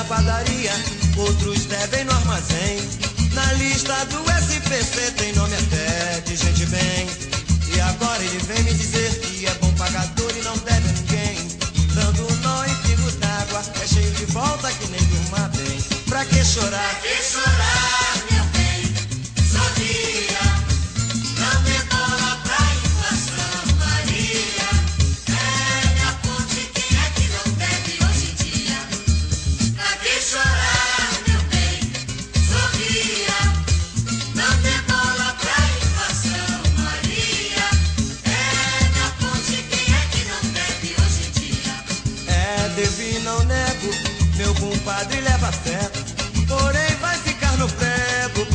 na padaria, outros devem no armazém. Na lista do SPC tem nome até de gente bem. E agora ele vem me dizer que é bom pagador e não deve a ninguém. Dando um nó em figos d'água, é cheio de volta que nem turma bem. Pra que chorar? Pra que chorar?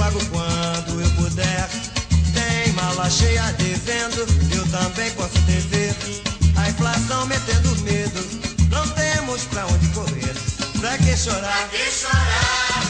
pago quando eu puder. Tem mala cheia devendo, eu também posso dever. A inflação metendo medo, não temos pra onde correr. Pra que chorar? Pra que chorar?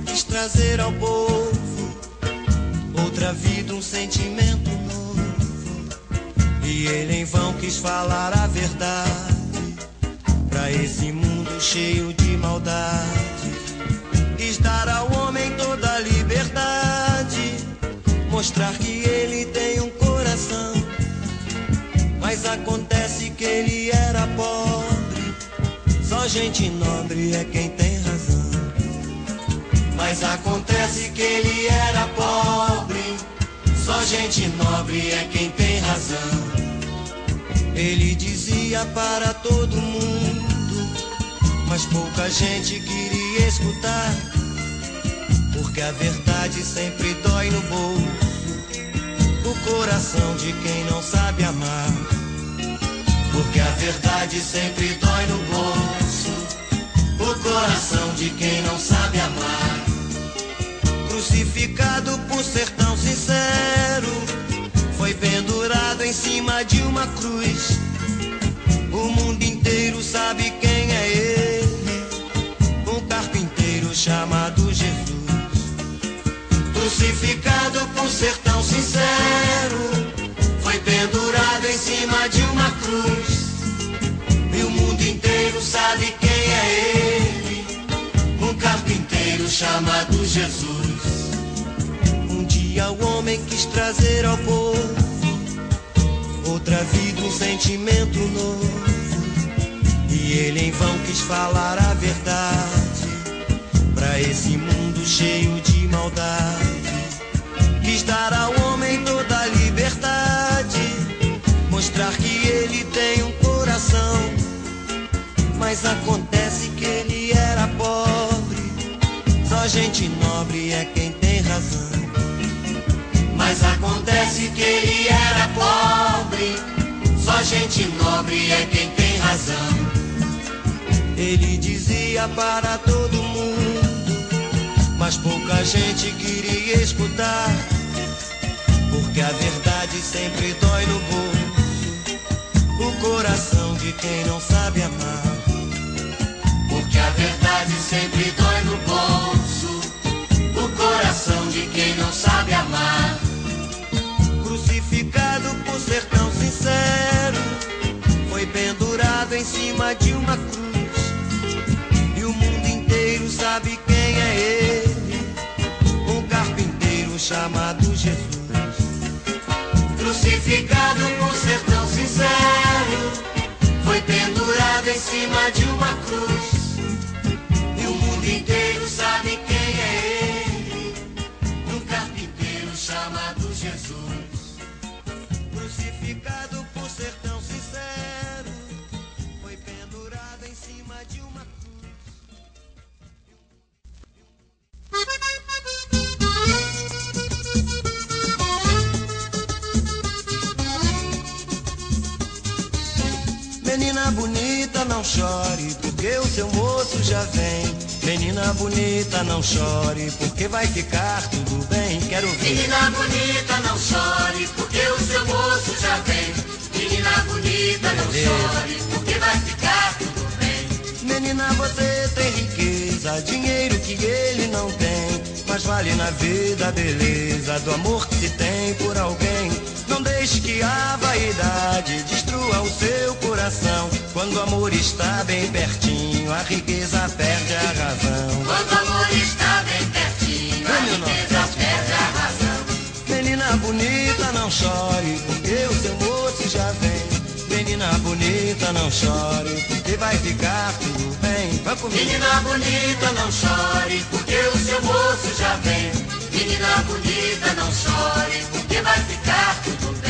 Quis trazer ao povo outra vida, um sentimento novo. E ele em vão quis falar a verdade pra esse mundo cheio de maldade. Quis dar ao homem toda a liberdade, mostrar que ele tem um coração. Mas acontece que ele era pobre, só gente nobre é quem tem. Mas acontece que ele era pobre, só gente nobre é quem tem razão. Ele dizia para todo mundo, mas pouca gente queria escutar. Porque a verdade sempre dói no bolso, o coração de quem não sabe amar. Porque a verdade sempre dói no bolso, o coração de quem não sabe amar. Crucificado por ser tão sincero, foi pendurado em cima de uma cruz. O mundo inteiro sabe quem é ele, um carpinteiro chamado Jesus. Crucificado por ser tão sincero, foi pendurado em cima de uma cruz. E o mundo inteiro sabe quem chamado Jesus. Um dia o homem quis trazer ao povo outra vida, um sentimento novo. E ele em vão quis falar a verdade pra esse mundo cheio de maldade. Quis dar ao homem toda a liberdade, mostrar que ele tem um coração. Mas acontece que ele era pobre, só gente nobre é quem tem razão. Mas acontece que ele era pobre, só gente nobre é quem tem razão. Ele dizia para todo mundo, mas pouca gente queria escutar. Porque a verdade sempre dói no bolso, o coração de quem não sabe amar. Porque a verdade sempre dói no bolso, coração de quem não sabe amar. Crucificado por ser tão sincero, foi pendurado em cima de uma cruz. E o mundo inteiro sabe quem é ele, um carpinteiro chamado Jesus. Não chore, porque o seu moço já vem. Menina bonita, não chore, porque vai ficar tudo bem. Quero ver. Menina bonita, não chore, porque o seu moço já vem. Menina bonita, não chore, porque vai ficar tudo bem. Menina, você tem riqueza, dinheiro que ele não tem. Mas vale na vida a beleza do amor que se tem por alguém. Não deixe que a vaidade destrua o seu coração. Quando o amor está bem pertinho, a riqueza perde a razão. Quando o amor está bem pertinho, a riqueza perde a razão. Menina bonita, não chore, porque o seu moço já vem. Menina bonita, não chore, porque vai ficar tudo bem. Vai comigo. Menina bonita, não chore, porque o seu moço já vem. Menina bonita, não chore, porque vai ficar tudo bem.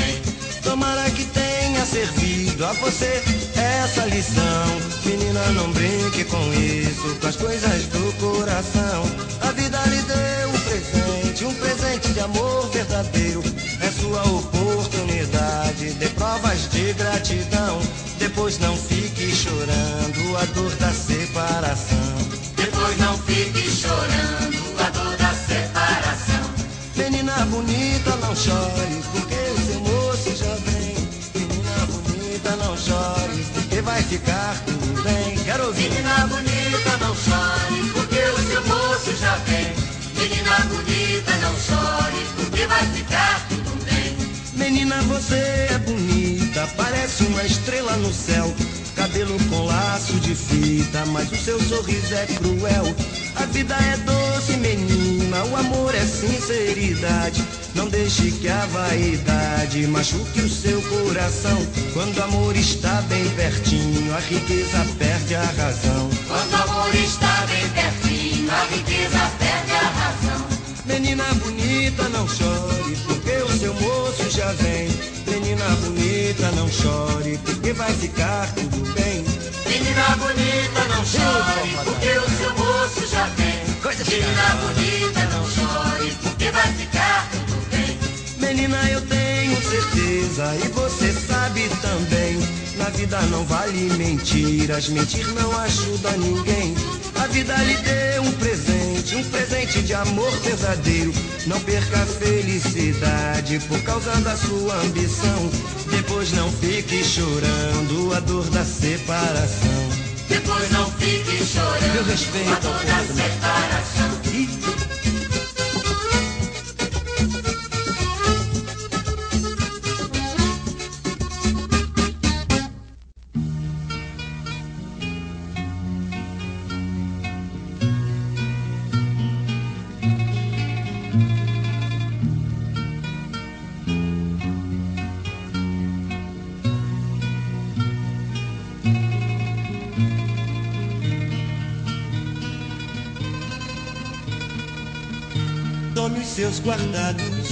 Tomara que tenha servido a você essa lição. Menina, não brinque com isso, com as coisas do coração. A vida lhe deu um presente, um presente de amor verdadeiro. É sua oportunidade, dê provas de gratidão. Depois não fique chorando a dor da separação. Depois não fique chorando a dor da separação. Menina bonita, não chore, vai ficar tudo bem. Quero ouvir. Menina bonita, não chore, porque o seu moço já vem. Menina bonita, não chore, porque vai ficar tudo bem. Menina, você é bonita, parece uma estrela no céu. Cabelo com laço de fita, mas o seu sorriso é cruel. A vida é doce, menina, o amor é sinceridade. Não deixe que a vaidade machuque o seu coração. Quando o amor está bem pertinho, a riqueza perde a razão. Quando o amor está bem pertinho, a riqueza perde a razão. Menina bonita, não chore, porque o seu moço já vem. Menina bonita, não chore, porque vai ficar tudo bem. Menina bonita, não chore, porque o seu moço já vem. Menina bonita, não chore, porque vai ficar tudo bem. Menina, eu tenho certeza e você sabe também. Na vida não vale mentiras, mentir não ajuda ninguém. A vida lhe deu um presente, um presente de amor verdadeiro. Não perca a felicidade por causa da sua ambição. Depois não fique chorando a dor da separação. Depois não fique chorando Meu respeito a dor da meu- separação. Tome os seus guardados,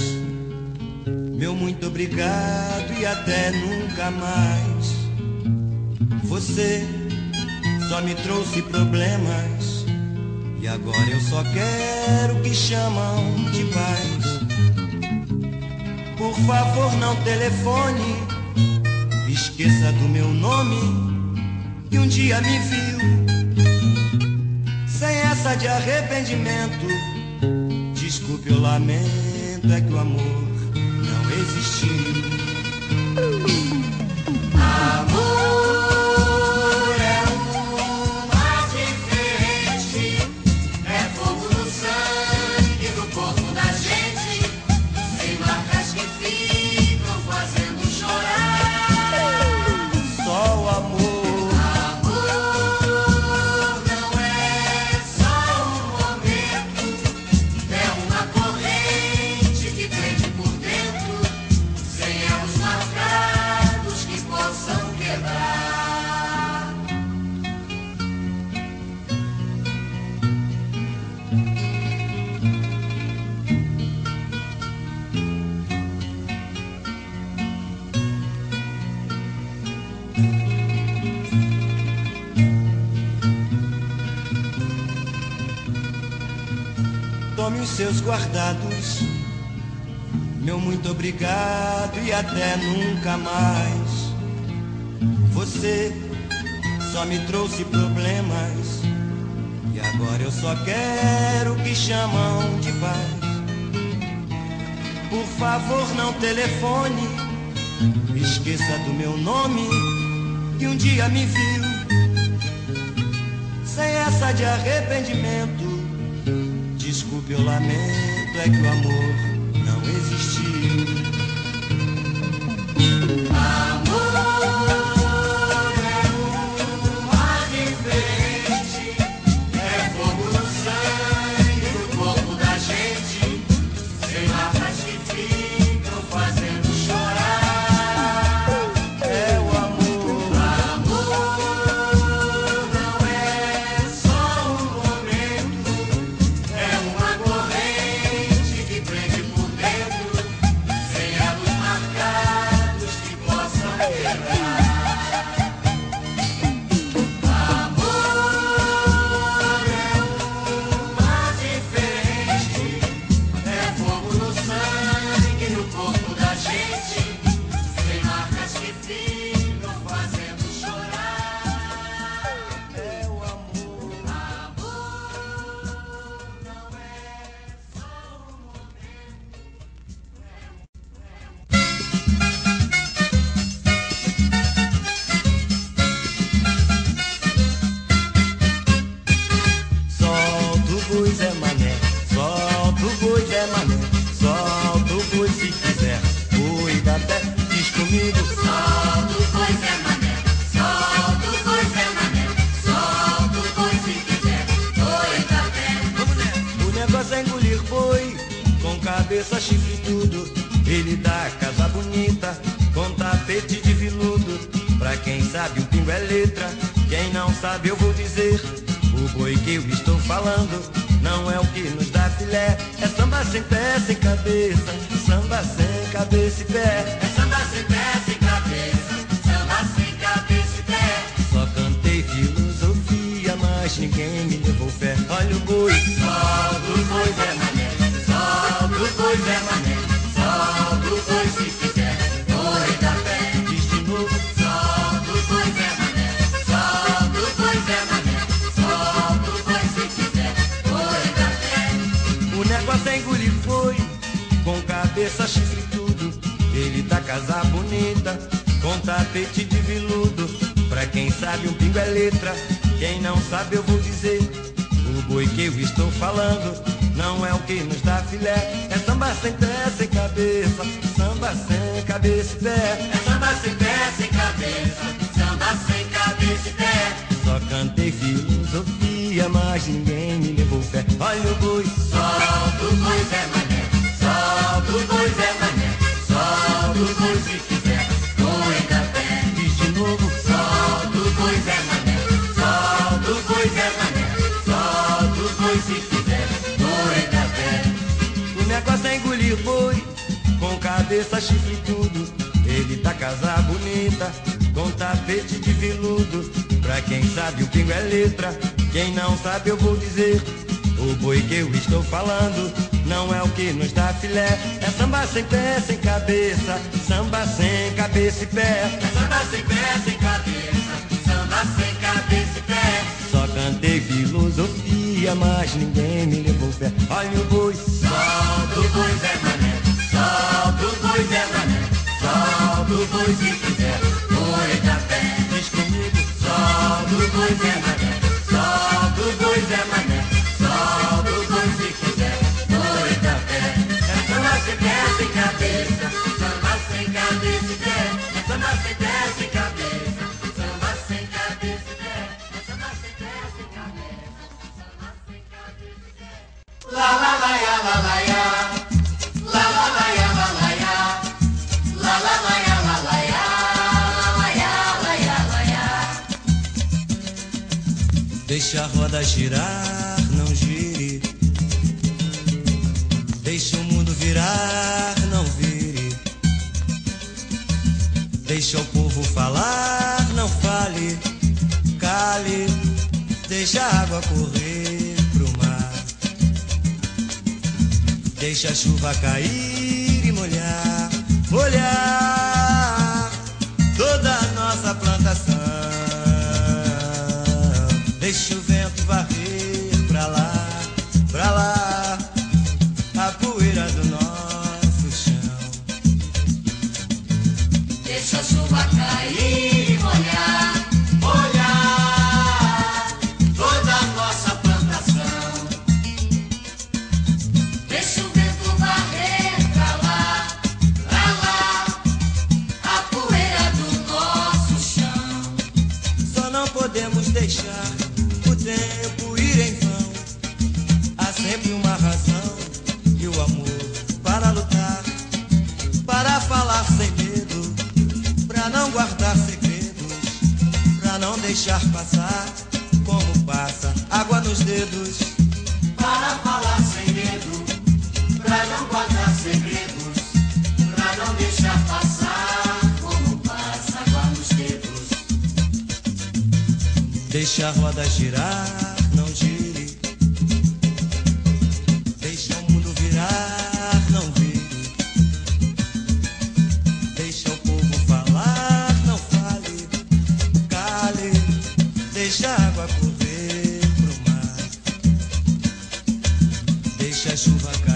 meu muito obrigado e até nunca mais. Você só me trouxe problemas e agora eu só quero que chamam de paz. Por favor, não telefone, esqueça do meu nome que um dia me viu. Sem essa de arrependimento. Desculpe, eu lamento, é que o amor não existiu. Amor os seus guardados. Meu muito obrigado e até nunca mais. Você só me trouxe problemas e agora eu só quero o que chamam de paz. Por favor, não telefone, esqueça do meu nome que um dia me viu. Sem essa de arrependimento. Desculpe, eu lamento, é que o amor não existiu. Cabeça, chifre tudo. Ele dá casa bonita, com tapete de viludo. Pra quem sabe, o pingo é letra. Quem não sabe, eu vou dizer. O boi que eu estou falando não é o que nos dá filé. É samba sem pé, sem cabeça. Samba sem cabeça e pé. É samba sem pé, sem cabeça. Samba sem cabeça e pé. Só cantei filosofia, mas ninguém me levou fé. Olha o boi. Só do boi é mané. Boi é mané. Só do boi se quiser. Boi da pé. Diz. Só do boi é mané. Só do boi é mané. Só do boi se quiser. Boi da pé. O negócio é engolir foi, com cabeça, chifre tudo. Ele tá casa bonita, com tapete de viludo. Pra quem sabe, um pingo é letra. Quem não sabe, eu vou dizer. O boi que eu estou falando não é o que nos dá filé. É samba sem pé, sem cabeça. Samba sem cabeça e pé. É samba sem pé, sem cabeça. Samba sem cabeça e pé. Só cantei filosofia, mas ninguém me levou fé. Olha o boi. Só do boi é mané. Só do boi é mané. Só do boi se cabeça, chifre tudo. Ele tá casa bonita, com tapete de veludo. Pra quem sabe, o pingo é letra. Quem não sabe, eu vou dizer. O boi que eu estou falando não é o que nos dá filé. É samba sem pé, sem cabeça. Samba sem cabeça e pé. É samba sem pé, sem cabeça. Samba sem cabeça e pé. Só cantei filosofia, mas ninguém me levou fé. Olha o boi. Só do boi é mané. Boi é mané. Só do boi se quiser. Boi da pé. Diz comigo. Só do boi é Deixa a roda girar, não gire. Deixa o mundo virar, não vire. Deixa o povo falar, não fale. Cale, deixa a água correr pro mar. Deixa a chuva cair e molhar, molhar toda a nossa plantação. Deixa Deixa a chuva cair Deixa a chuva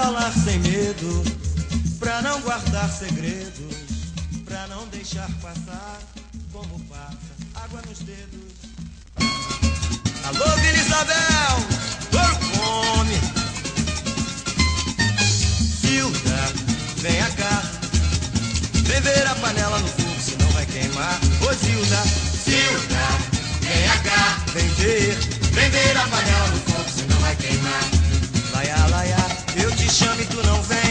falar sem medo, pra não guardar segredos, pra não deixar passar como passa água nos dedos. Alô, Vila Isabel, Dorcone, Silda, venha cá, vem a panela no fogo, senão vai queimar. Ô, Zilda, Silda, venha cá, vem ver, vem ver a panela no fogo, senão vai queimar. Chame, e tu não vem.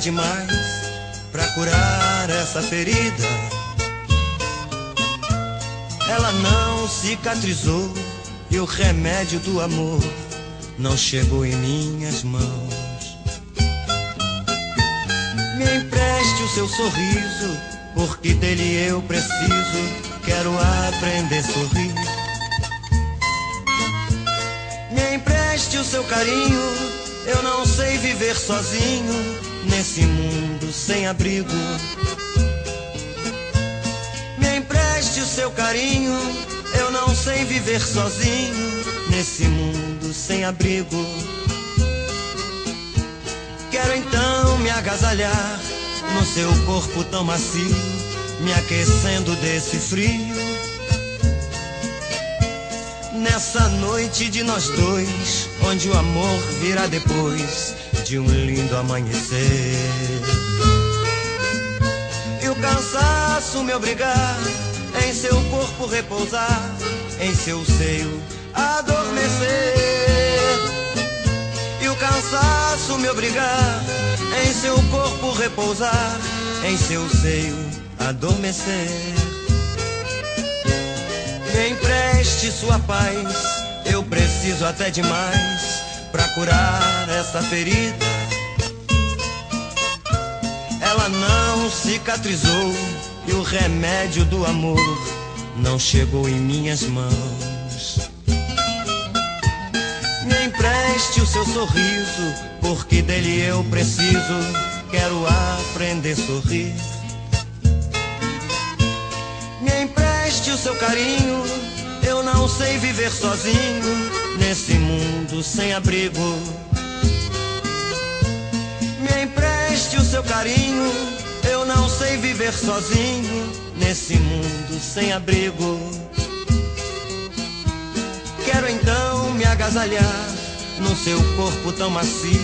demais para curar essa ferida. Ela não cicatrizou e o remédio do amor não chegou em minhas mãos. Me empreste o seu sorriso, porque dele eu preciso. Quero aprender a sorrir. Me empreste o seu carinho, eu não sei viver sozinho nesse mundo sem abrigo. Me empreste o seu carinho, eu não sei viver sozinho nesse mundo sem abrigo. Quero então me agasalhar no seu corpo tão macio, me aquecendo desse frio Nessa noite de nós dois, onde o amor virá depois de um lindo amanhecer. E o cansaço me obrigar em seu corpo repousar, em seu seio adormecer. E o cansaço me obrigar em seu corpo repousar, em seu seio adormecer. Me empreste sua paz, eu preciso até demais pra curar essa ferida. Ela não cicatrizou e o remédio do amor não chegou em minhas mãos. Me empreste o seu sorriso, porque dele eu preciso. Quero aprender a sorrir. Me empreste o seu carinho, eu não sei viver sozinho nesse mundo sem abrigo. Me empreste o seu carinho, eu não sei viver sozinho nesse mundo sem abrigo. Quero então me agasalhar no seu corpo tão macio,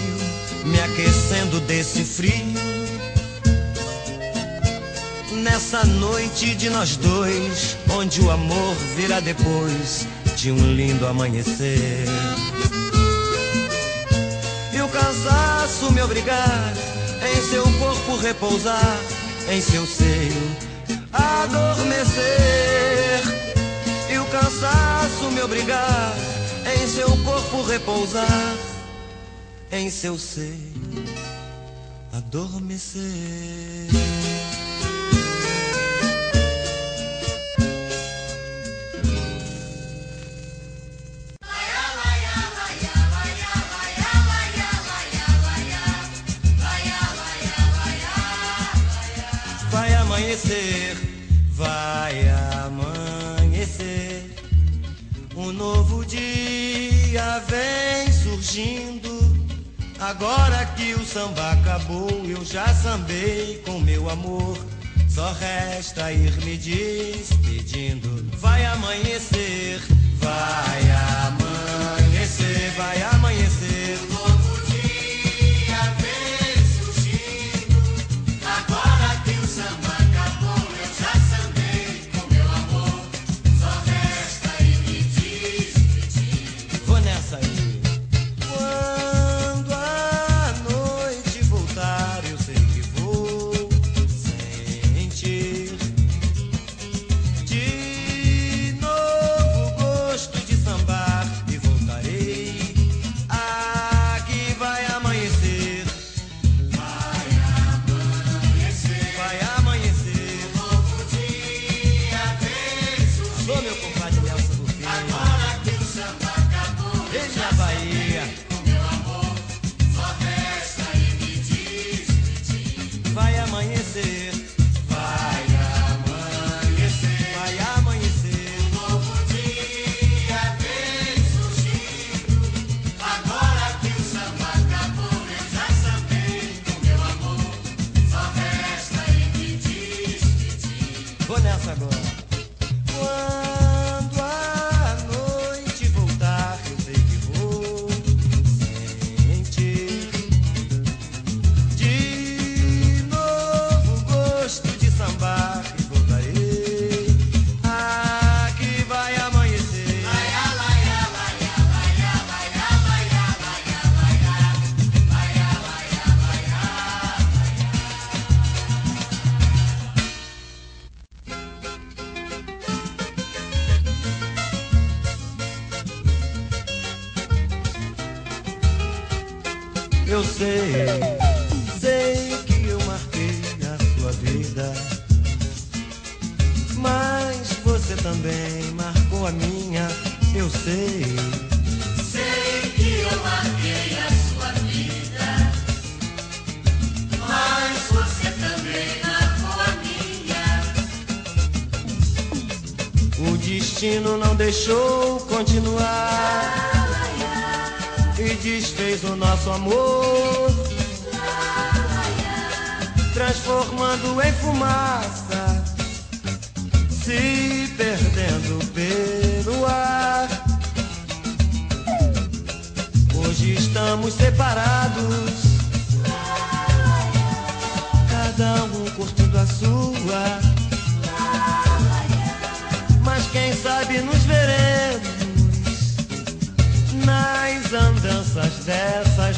me aquecendo desse frio. Nessa noite de nós dois, onde o amor virá depois de um lindo amanhecer. E o cansaço me obrigar em seu corpo repousar, em seu seio adormecer. E o cansaço me obrigar em seu corpo repousar, em seu seio adormecer. Amanhecer, vai amanhecer. Um novo dia vem surgindo. Agora que o samba acabou, eu já sambei com meu amor. Só resta ir me despedindo. Vai amanhecer, vai amanhecer, vai amanhecer. Se perdendo pelo ar. Hoje estamos separados, cada um curtindo a sua. Mas quem sabe nos veremos andanças dessas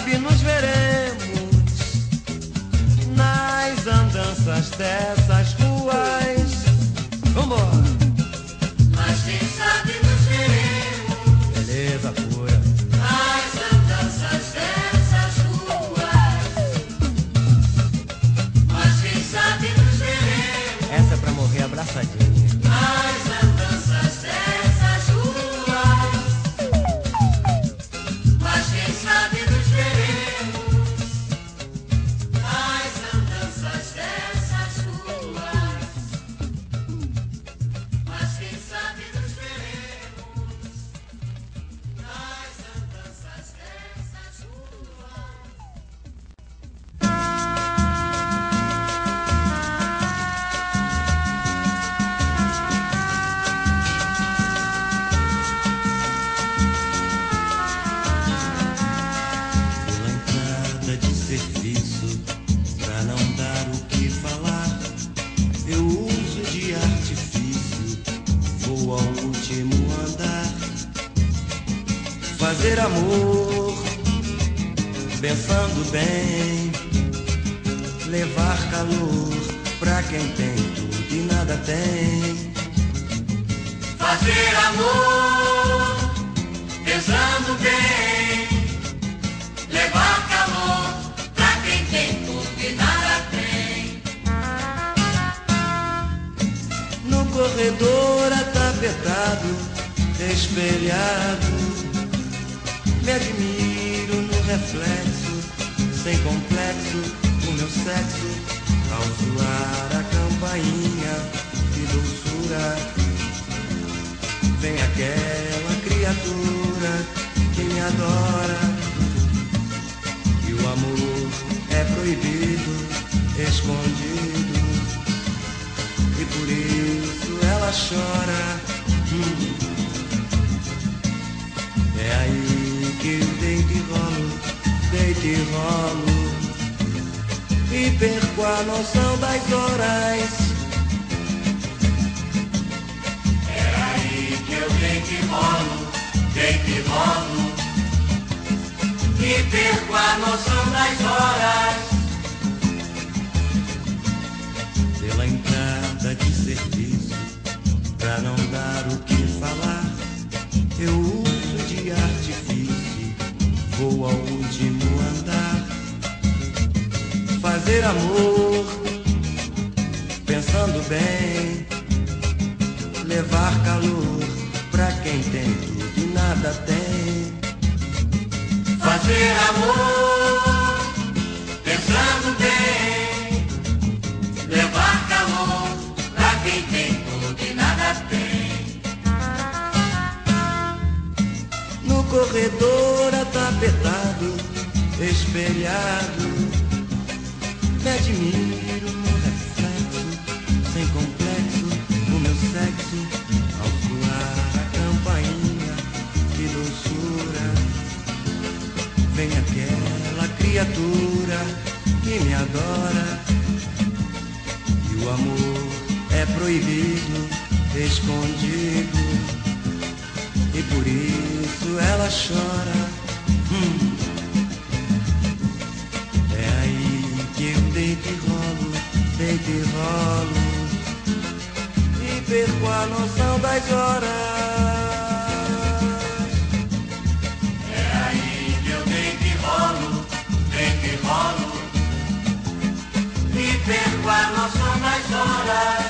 sabe nos veremos nas andanças dessas bem, levar calor pra quem tem tudo e nada tem. Fazer amor, pensando bem, levar calor pra quem tem tudo e nada tem. No corredor atapetado, espelhado, me admiro no reflexo, sem complexo, o meu sexo, ao soar a campainha, que doçura. Vem aquela criatura que me adora, e o amor é proibido, escondido. E por isso ela chora. Hum. É aí que deito e rolo. E perco a noção das horas. É aí que eu deito e rolo, deito e rolo, e perco a noção das horas. pela entrada de serviço, pra não dar o que falar, eu uso de artifício, vou ao fazer amor, pensando bem, levar calor pra quem tem tudo e nada tem. Fazer amor, pensando bem, levar calor pra quem tem tudo e nada tem. No corredor atapetado, espelhado, me admiro no reflexo, sem complexo, o meu sexo, ao soar a campainha, que doçura. Vem aquela criatura que me adora, e o amor é proibido, escondido. E por isso ela chora. E rolo, baby rolo E perco a noção das horas. É aí que eu baby rolo, baby rolo E perco a noção das horas.